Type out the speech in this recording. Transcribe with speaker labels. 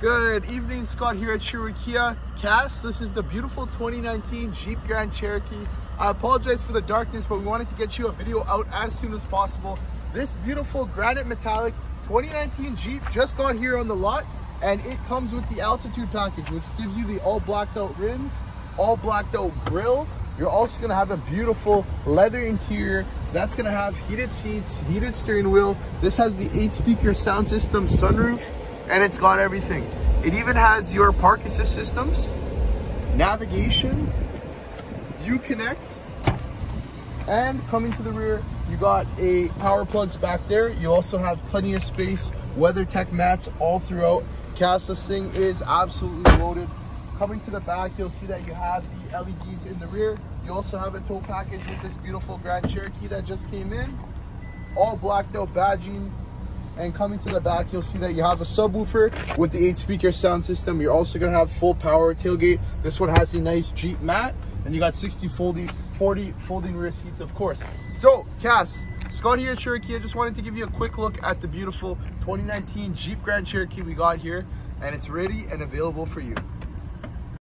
Speaker 1: Good evening, Scott here at Sherwood Kia Cass. This is the beautiful 2019 Jeep Grand Cherokee. I apologize for the darkness, but we wanted to get you a video out as soon as possible. This beautiful granite metallic 2019 Jeep just got here on the lot and it comes with the altitude package, which gives you the all blacked out rims, all blacked out grille. You're also gonna have a beautiful leather interior. That's gonna have heated seats, heated steering wheel. This has the eight speaker sound system sunroof and it's got everything. It even has your park assist systems, navigation, Uconnect, and coming to the rear, you got a power plugs back there. You also have plenty of space, WeatherTech mats all throughout. Cass, this thing is absolutely loaded. Coming to the back, you'll see that you have the LEDs in the rear. You also have a tow package with this beautiful Grand Cherokee that just came in. All blacked out badging, and coming to the back you'll see that you have a subwoofer with the eight speaker sound system. You're also going to have full power tailgate. This one has a nice jeep mat and you got 60 folding 40 folding rear seats of course. So cass scott here at Sherwood Kia. I just wanted to give you a quick look at the beautiful 2019 jeep grand cherokee we got here and it's ready and available for you